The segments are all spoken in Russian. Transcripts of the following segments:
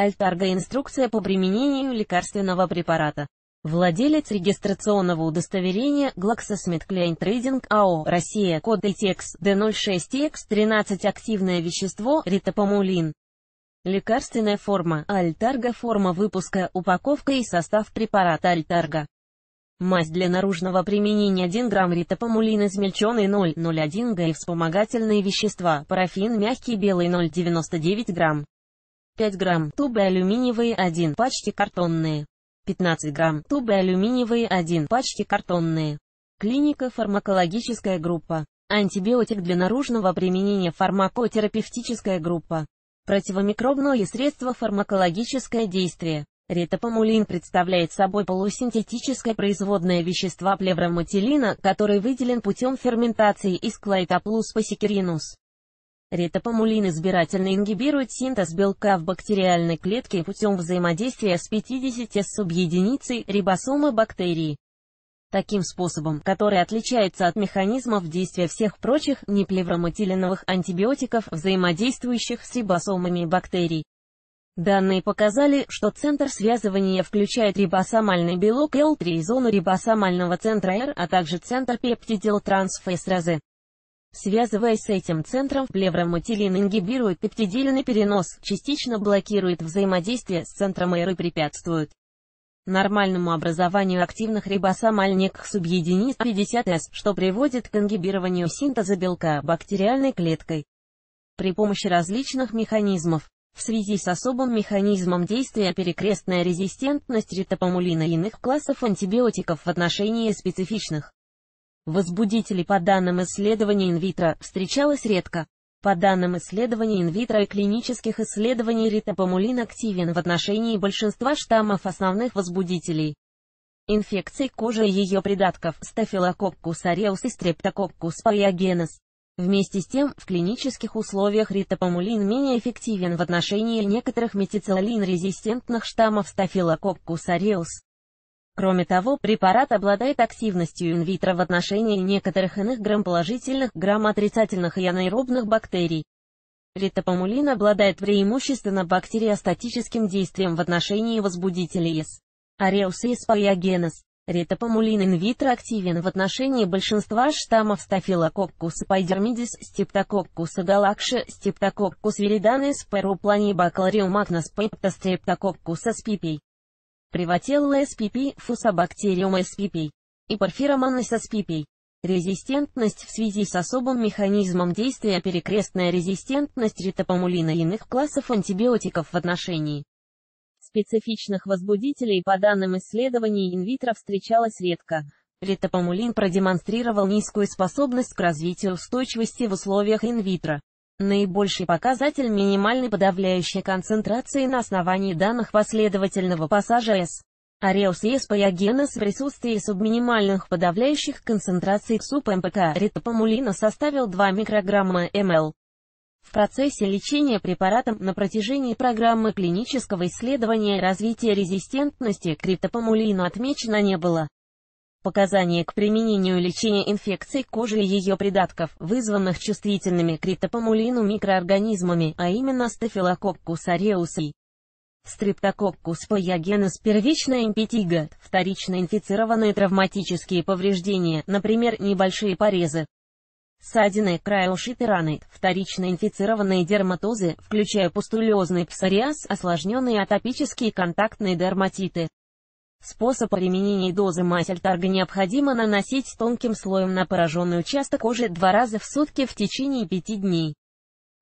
Альтарга инструкция по применению лекарственного препарата. Владелец регистрационного удостоверения GlaxoSmithKline Trading АО Россия код ITX D06X 13 активное вещество ритопамулин. Лекарственная форма Альтарга форма выпуска упаковка и состав препарата Альтарга. Мазь для наружного применения 1 грамм ритопамулин измельченный 0,01 г вспомогательные вещества парафин мягкий белый 0,99 грамм. 5 грамм тубы алюминиевые 1 пачки картонные. 15 грамм, тубы алюминиевые 1, пачки картонные. Клиника фармакологическая группа. Антибиотик для наружного применения фармакотерапевтическая группа. Противомикробное средство фармакологическое действие. Ретопамулин представляет собой полусинтетическое производное вещество плевроматилина, который выделен путем ферментации из клайтоплус пасикеринус. Ретопамулин избирательно ингибирует синтез белка в бактериальной клетке путем взаимодействия с 50 субъединицей рибосомы бактерии. Таким способом, который отличается от механизмов действия всех прочих неплевроматилиновых антибиотиков, взаимодействующих с рибосомами бактерий. Данные показали, что центр связывания включает рибосомальный белок L3 и зону рибосомального центра R, а также центр пептидилтрансфесразы. Связываясь с этим центром, плевроматилин ингибирует пептидильный перенос, частично блокирует взаимодействие с центром ЭР и препятствует нормальному образованию активных рибосомальных субъединиц 50С, что приводит к ингибированию синтеза белка бактериальной клеткой. При помощи различных механизмов, в связи с особым механизмом действия перекрестная резистентность ритопамулина иных классов антибиотиков в отношении специфичных Возбудителей по данным исследований инвитро встречалось редко. По данным исследований инвитро и клинических исследований ритопамулин активен в отношении большинства штаммов основных возбудителей. Инфекций кожи и ее придатков стафилококкус ареус и стрептококкус паиогенез. Вместе с тем, в клинических условиях ритопамулин менее эффективен в отношении некоторых метицилалин-резистентных штаммов стафилококкус ареус. Кроме того, препарат обладает активностью инвитро в отношении некоторых иных грамположительных, грамоотрицательных и анаэробных бактерий. Ритопамулин обладает преимущественно бактериостатическим действием в отношении возбудителей С. Ареус и спаиогенез. Ритопамулин инвитро активен в отношении большинства штаммов стафилококкус пайдермидис, стептококкус галакши, стептококкус вириданес, перуплани бакалариумагнос, пептострептококкус аспипий. Привателла SPP, фусобактериум SPP и порфироманность SPP. Резистентность в связи с особым механизмом действия перекрестная резистентность ритопамулина и иных классов антибиотиков в отношении специфичных возбудителей по данным исследований инвитро встречалась редко. Ритопамулин продемонстрировал низкую способность к развитию устойчивости в условиях инвитро. Наибольший показатель минимальной подавляющей концентрации на основании данных последовательного пассажа S. Ареус и спаягенез в присутствии субминимальных подавляющих концентраций СУП МПК ритопамулина составил 2 микрограмма МЛ. В процессе лечения препаратом на протяжении программы клинического исследования развития резистентности к ритопамулину отмечено не было. Показания к применению лечения инфекций кожи и ее придатков, вызванных чувствительными к микроорганизмами, а именно стафилококкус ареуси. Стриптококкус паягенес первичная импетига, вторично инфицированные травматические повреждения, например, небольшие порезы, ссадины, края ушиты раны, вторично инфицированные дерматозы, включая пустулезный псориаз, осложненные атопические контактные дерматиты. Способ применения дозы мазь-альтарга необходимо наносить тонким слоем на пораженный участок кожи два раза в сутки в течение пяти дней.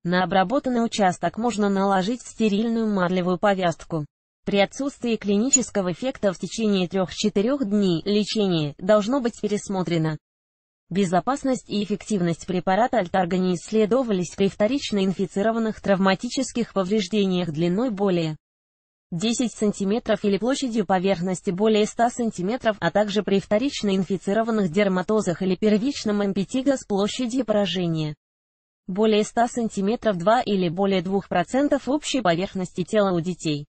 На обработанный участок можно наложить стерильную марлевую повязку. При отсутствии клинического эффекта в течение 3-4 дней лечение должно быть пересмотрено. Безопасность и эффективность препарата Альтарга не исследовались при вторично инфицированных травматических повреждениях длиной более 10 см или площадью поверхности более 100 см, а также при вторично инфицированных дерматозах или первичном эмпетиго с площадью поражения более 100 см 2 или более 2% общей поверхности тела у детей.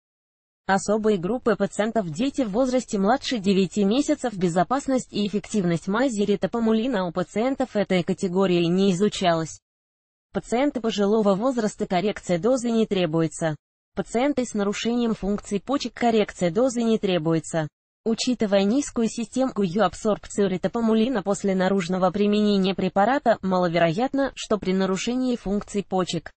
Особые группы пациентов дети в возрасте младше 9 месяцев безопасность и эффективность мази ритопамулина у пациентов этой категории не изучалась. Пациенты пожилого возраста коррекция дозы не требуется. Пациенты с нарушением функций почек коррекция дозы не требуется. Учитывая низкую системку ее абсорбцию ритопамулина после наружного применения препарата, маловероятно, что при нарушении функций почек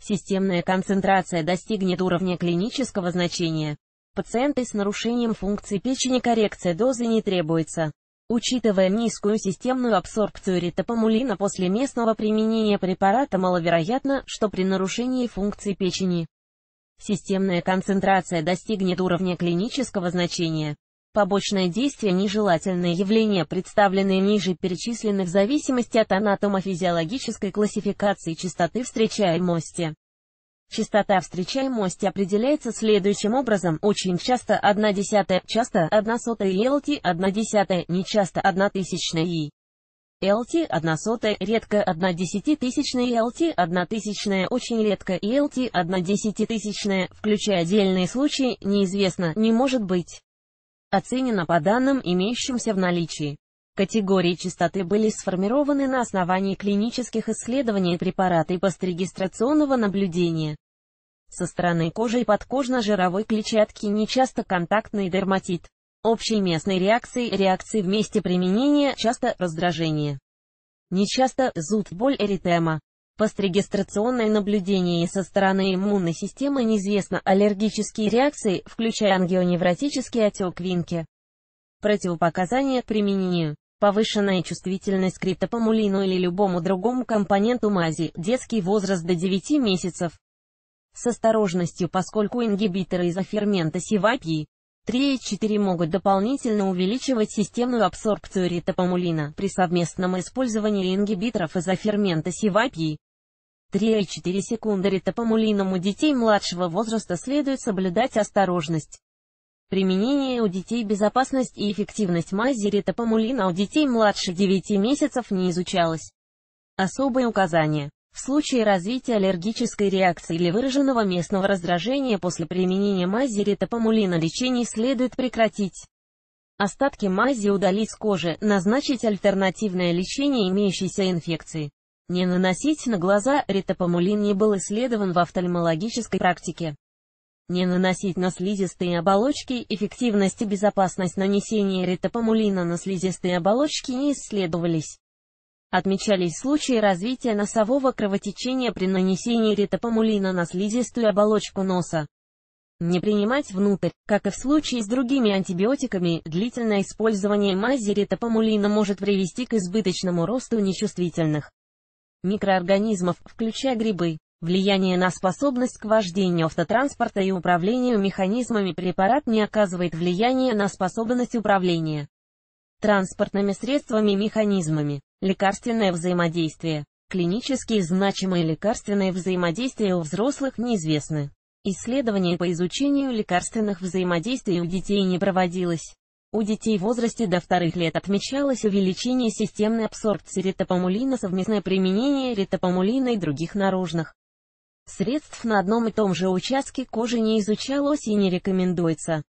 системная концентрация достигнет уровня клинического значения. Пациенты с нарушением функций печени коррекция дозы не требуется. Учитывая низкую системную абсорбцию ритопамулина после местного применения препарата маловероятно, что при нарушении функций печени системная концентрация достигнет уровня клинического значения. Побочное действие – нежелательное явление, представленное ниже перечисленных в зависимости от анатомофизиологической классификации частоты встречаемости. Частота встречаемости определяется следующим образом, очень часто 1 десятая, часто 1 сотая ЛТ, 1 десятая, нечасто 1 тысячная и ЛТ 1 сотая, редко 1 десятитысячная ЛТ 1 тысячная, очень редко и ЛТ 1 десятитысячная, включая отдельные случаи, неизвестно, не может быть оценено по данным, имеющимся в наличии. Категории частоты были сформированы на основании клинических исследований препарата и пострегистрационного наблюдения. Со стороны кожи и подкожно-жировой клетчатки нечасто контактный дерматит. Общей местной реакции, реакции в месте применения, часто раздражение. Нечасто зуд, боль, эритема. Пострегистрационное наблюдение со стороны иммунной системы неизвестно, аллергические реакции, включая ангионевротический отек винки. Противопоказания к применению. Повышенная чувствительность к ритопамулину или любому другому компоненту мази, детский возраст до 9 месяцев. С осторожностью, поскольку ингибиторы изофермента СИВАПИ 3 и 4 могут дополнительно увеличивать системную абсорбцию ритопамулина при совместном использовании ингибиторов изофермента СИВАПИ 3,4 секунды ритопамулином у детей младшего возраста следует соблюдать осторожность. Применение у детей безопасность и эффективность мази ритопамулина у детей младше 9 месяцев не изучалось. Особые указания. В случае развития аллергической реакции или выраженного местного раздражения после применения мази ритопамулина лечение следует прекратить. Остатки мази удалить с кожи, назначить альтернативное лечение имеющейся инфекции. Не наносить на глаза, ритопамулин не был исследован в офтальмологической практике. Не наносить на слизистые оболочки, эффективность и безопасность нанесения ритопамулина на слизистые оболочки не исследовались. Отмечались случаи развития носового кровотечения при нанесении ритопамулина на слизистую оболочку носа. Не принимать внутрь, как и в случае с другими антибиотиками, длительное использование мази ритопамулина может привести к избыточному росту нечувствительных микроорганизмов, включая грибы. Влияние на способность к вождению автотранспорта и управлению механизмами препарат не оказывает влияния на способность управления транспортными средствами и механизмами. Лекарственное взаимодействие. Клинически значимые лекарственные взаимодействия у взрослых неизвестны. Исследование по изучению лекарственных взаимодействий у детей не проводилось. У детей в возрасте до вторых лет отмечалось увеличение системной абсорбции ритопамулина, совместное применение ритопамулина и других наружных средств на одном и том же участке кожи не изучалось и не рекомендуется.